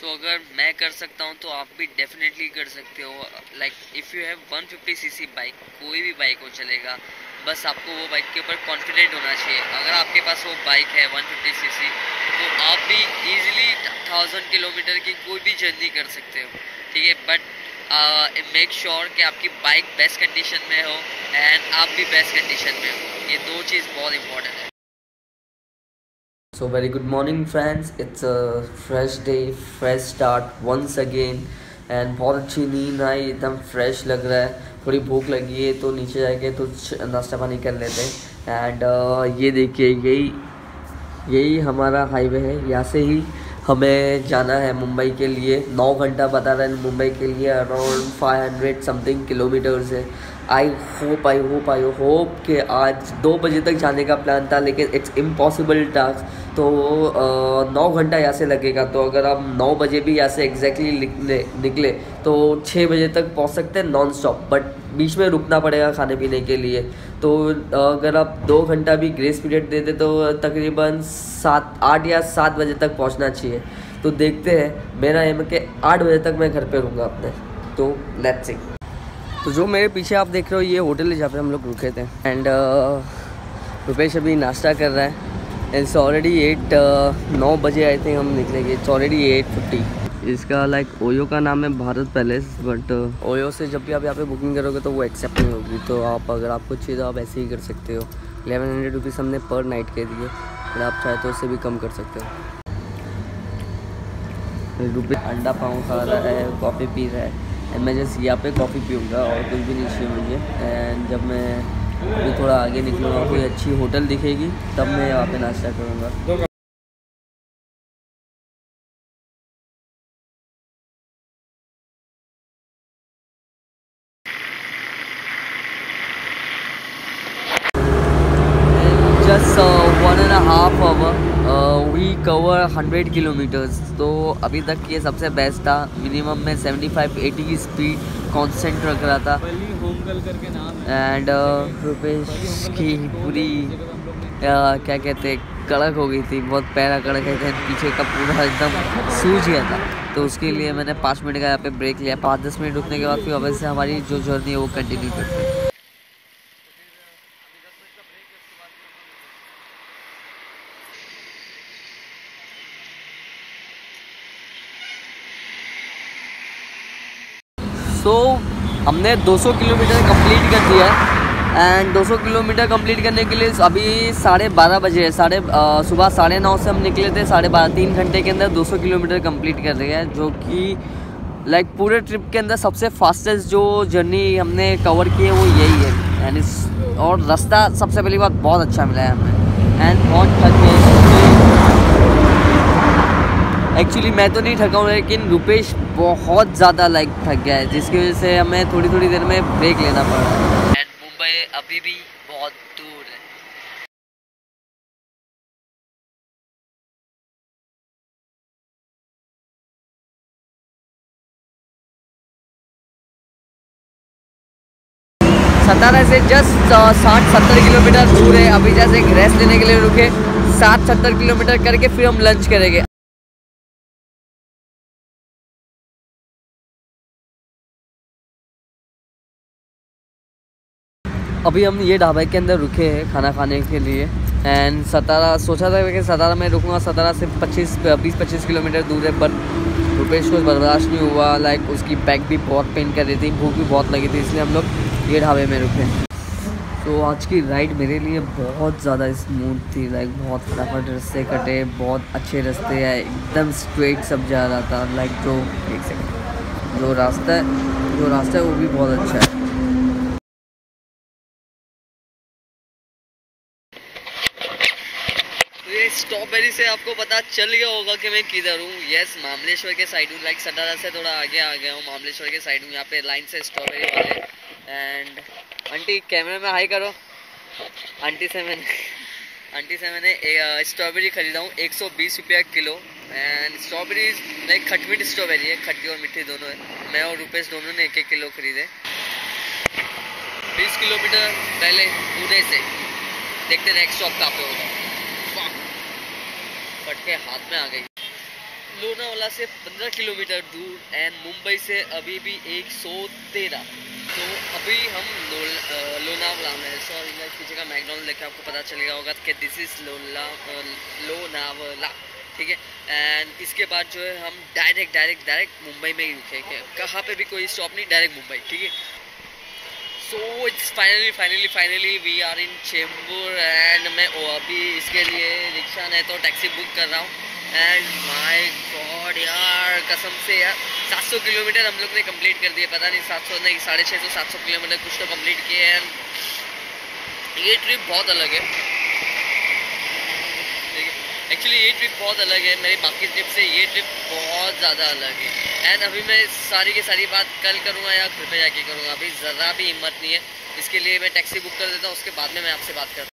सो so, अगर मैं कर सकता हूँ तो आप भी डेफिनेटली कर सकते हो। Like if you have 150 CC bike कोई भी बाइक हो चलेगा बस आपको वो बाइक के ऊपर कॉन्फिडेंट होना चाहिए। अगर आपके पास वो बाइक है 150 सीसी तो आप भी इजीली थाउज़ेंड किलोमीटर की कोई भी जर्नी कर सकते हो। ठीक है? बट मेक श्योर कि आपकी बाइक बेस्ट कंडीशन में हो एंड आप भी बेस्ट कंडीशन में हो। ये दो चीज़ बहुत इंपॉर्टेंट है। Very good morning friends. It's a fresh day, fresh start once again. And बहुत अच्छी नींद आई एकदम फ्रेश लग रहा है। थोड़ी भूख लगी है तो नीचे जाके तो नाश्ता पानी कर लेते हैं। एंड uh, ये देखिए यही यही हमारा हाईवे है। यहाँ से ही हमें जाना है मुंबई के लिए। नौ घंटा बता रहे हैं मुंबई के लिए around five hundred something kilometres है। I hope I hope I hope कि आज दो बजे तक जाने का प्लान था, लेकिन इट्स इम्पॉसिबल टास्क तो नौ घंटा यहाँ से लगेगा। तो अगर आप नौ बजे भी यहाँ से एग्जैक्टली निकले निकले तो छः बजे तक पहुँच सकते हैं नॉन स्टॉप बट बीच में रुकना पड़ेगा खाने पीने के लिए। तो अगर आप दो घंटा भी ग्रेस पीरियड दे दे तो तकरीबन सात, आठ या सात बजे तक पहुँचना चाहिए। तो देखते हैं, मेरा एम के आठ बजे तक मैं घर पे रहूँगा अपने। तो लेट्स सी तो जो मेरे पीछे आप देख रहे हो, ये होटल है जहाँ पे हम लोग रुके थे। एंड रुपेश अभी नाश्ता कर रहा है। इट्स ऑलरेडी एट नौ बजे आई थिंक हम निकलेंगे। इट्स ऑलरेडी एट फिफ्टी इसका लाइक ओयो का नाम है भारत पैलेस बट ओयो से जब भी आप यहाँ पे बुकिंग करोगे तो वो एक्सेप्ट नहीं होगी। तो आप, अगर आपको चाहिए तो आप ऐसे ही कर सकते हो। एलेवन हंड्रेड रुपीज़ हमने पर नाइट के दिए। अगर आप चाहे तो उससे भी कम कर सकते हो। रुपये अंडा पाँव खा रहा है कॉफ़ी पी रहा है। एंड मैं जस्ट यहाँ पे कॉफ़ी पीऊँगा और कुछ भी नहीं चाहिए मुझे एंड जब मैं अभी थोड़ा आगे निकलूँगा कोई अच्छी होटल दिखेगी, तब मैं यहाँ पे नाश्ता करूँगा। One and a half hour. We cover 100 kilometers तो अभी तक ये सबसे बेस्ट था। मिनिमम में 75 80 की स्पीड कांस्टेंट रख रहा था। एंड uh, रुपेश की पूरी क्या कहते कड़क हो गई थी। बहुत पैरा कड़क है थे पीछे का पूरा एकदम सूझ गया था। तो उसके लिए मैंने पाँच मिनट का यहाँ पे ब्रेक लिया। पाँच दस मिनट रुकने के बाद फिर वैसे हमारी जो जर्नी है वो कंटिन्यू करते हैं। सो so, हमने 200 किलोमीटर कंप्लीट कर दिया है। एंड 200 किलोमीटर कंप्लीट करने के लिए अभी साढ़े बारह बजे है। साढ़े सुबह साढ़े नौ से हम निकले थे। साढ़े बारह तीन घंटे के अंदर 200 किलोमीटर कंप्लीट कर दिया है जो कि लाइक like, पूरे ट्रिप के अंदर सबसे फास्टेस्ट जो जर्नी हमने कवर की है वो यही है। एंड इस और रास्ता सबसे पहली बात बहुत अच्छा मिला है हमें। एंड बहुत थक एक्चुअली मैं तो नहीं थका हूँ लेकिन रुपेश बहुत ज़्यादा लाइक थक गया है जिसकी वजह से हमें थोड़ी थोड़ी देर में ब्रेक लेना पड़। रहा है एंड मुंबई अभी भी बहुत दूर है। सतारा से जस्ट साठ सत्तर किलोमीटर दूर है अभी जैसे रेस्ट लेने के लिए रुके। साठ सत्तर किलोमीटर करके फिर हम लंच करेंगे। अभी हम ये ढाबे के अंदर रुके हैं खाना खाने के लिए। एंड सतारा, सोचा था कि सतारा में रुकूँगा, सतारा से पच्चीस, बीस, पच्चीस किलोमीटर दूर है बट रुपेश को बर्दाश्त नहीं हुआ लाइक उसकी बैक भी बहुत पेन कर रही थी, भूख भी बहुत लगी थी, इसलिए हम लोग ये ढाबे में रुके तो आज की राइड मेरे लिए बहुत ज़्यादा स्मूथ थी लाइक बहुत फटाफट रस्ते कटे, बहुत अच्छे रास्ते हैं एकदम स्ट्रेट सब जा रहा था लाइक जो, एक सेकेंड जो रास्ता है, जो रास्ता है वो भी बहुत अच्छा है। स्ट्रॉबेरी से आपको पता चल गया होगा कि मैं किधर हूँ। यस मामलेश्वर के साइड हूँ लाइक सटारा से थोड़ा आगे आ गया हूँ, मामलेश्वर के साइड हूँ। यहाँ पे लाइन से स्ट्रॉबेरी वाले। एंड आंटी कैमरे में हाई करो। आंटी से मैंने आंटी से मैंने स्ट्रॉबेरी खरीदा हूँ, एक सौ बीस रुपया किलो। एंड स्ट्रॉबेरी लाइक खटमिट स्ट्रॉबेरी है, खट्टी और मिट्टी दोनों है। मैं और रुपेश दोनों ने एक एक किलो खरीदे। बीस किलोमीटर पहले पुणे से। देखते नेक्स्ट स्टॉप कहाँ पे होगा। के हाथ में आ गई। लोनावाला से 15 किलोमीटर दूर एंड मुंबई से अभी भी एक सौ तेरह। तो अभी हम लो, लोनावला में सॉरी पीछे का मैकडोनल्ड देखे आपको पता चलेगा होगा कि दिस इज़ लोला लोनावला ठीक है? एंड इसके बाद जो है हम डायरेक्ट डायरेक्ट डायरेक्ट मुंबई में ही रुकेंगे कहाँ पे भी कोई स्टॉप नहीं डायरेक्ट मुंबई ठीक है? So it's finally finally finally we are in Chembur and मैं अभी इसके लिए रिक्शा नहीं तो टैक्सी बुक कर रहा हूँ। एंड माई गॉड यार, कसम से यार 700 किलोमीटर हम लोग ने कंप्लीट कर दिए पता नहीं 700 नहीं, साढ़े छः सौ, सात किलोमीटर कुछ तो कंप्लीट किए एंड ये ट्रिप बहुत अलग है। एक्चुअली ये ट्रिप बहुत अलग है। मेरी बाकी ट्रिप से ये ट्रिप बहुत ज़्यादा अलग है। एंड अभी मैं सारी की सारी बात कल करूँगा या घर पे जाके करूँगा। अभी ज़रा भी हिम्मत नहीं है। इसके लिए मैं टैक्सी बुक कर देता हूँ। उसके बाद में मैं आपसे बात करता हूँ।